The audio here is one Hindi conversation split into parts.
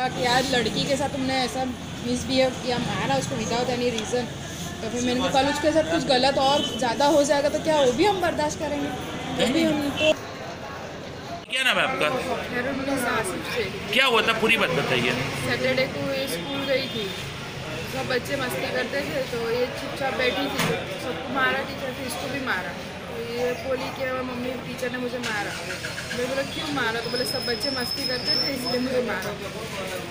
आज लड़की के साथ तुमने ऐसा मिसबिहेव किया मारा उसको विदाउट एनी रीज़न तो फिर मैंने कहा, कल उसके साथ कुछ गलत और ज़्यादा हो जाएगा तो क्या वो भी हम बर्दाश्त करेंगे? वो भी हम तो क्या नाम है आपका? क्या हुआ था? पूरी बात बताइए। सैटरडे को ये स्कूल गई थी। सब बच्चे मस्ती करते थे तो ये चुपचाप बैठी थी। सबको मारा टीचर फिर इसको भी मारा। तो ये बोली कि मम्मी टीचर ने मुझे मारा। मैं बोला, क्यों मारा? तो बोले, सब बच्चे मस्ती करते थे, इसलिए मुझे मारा।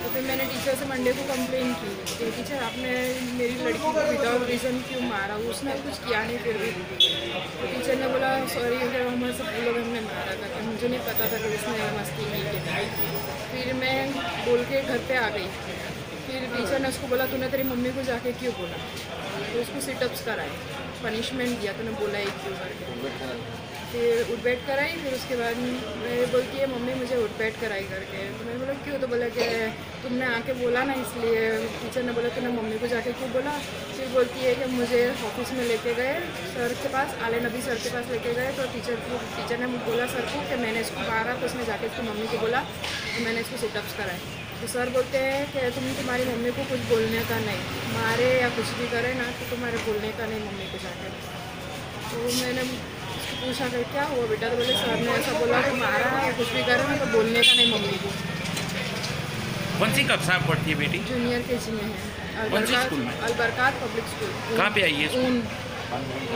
तो फिर मैंने टीचर से मंडे को कंप्लेन की कि, टीचर, आपने मेरी लड़की को विदाउट रीज़न क्यों मारा? उसने कुछ किया नहीं फिर भी। तो टीचर ने बोला सॉरी अगर हमारे सब लोग हमने मारा था। कि मुझे नहीं पता था कि उसने मस्ती की फिर मैं बोल के घर पर आ गई। फिर टीचर ने उसको बोला, तूने तेरी मम्मी को जाके क्यों बोला? तो उसको सिटअप्स कराए। पनिशमेंट दिया, तूने बोला एक क्यों करके फिर उठ बैठ कराई, फिर उसके बाद मैं बोलती है मम्मी मुझे उठ बैठ कराई करके। तो मैंने बोला, क्यों? तो बोला कि, तुमने आके बोला ना इसलिए। टीचर ने बोला, तूने मम्मी को जाके क्यों बोला? फिर बोलती है कि, मुझे ऑफ़िस में लेके गए, सर के पास, आले नबी सर के पास लेके गए। तो टीचर को, टीचर ने बोला सर को कि मैंने इसको मारा तो उसने जाके इसकी मम्मी को बोला तो मैंने इसको सिटअप्स कराए। तो सर बोलते हैं कि तुम तुम्हारी मम्मी को कुछ बोलने का नहीं। मारे या कुछ भी करे ना तो तुम्हारे बोलने का नहीं मम्मी को जाके। तो मैंने पूछा कि क्या हुआ बेटा? तो बोले सर ने ऐसा बोला कि मारा या कुछ भी करे ना तो बोलने का नहीं मम्मी को। कौन सी कक्षा में पढ़ती है बेटी? जूनियर के जी में है। Albarkaat Albarkaat public school. कहाँ पे आई है स्कूल? ऊन।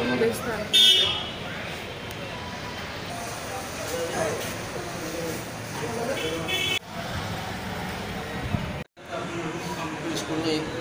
ऊन बेस्तान स्कूल में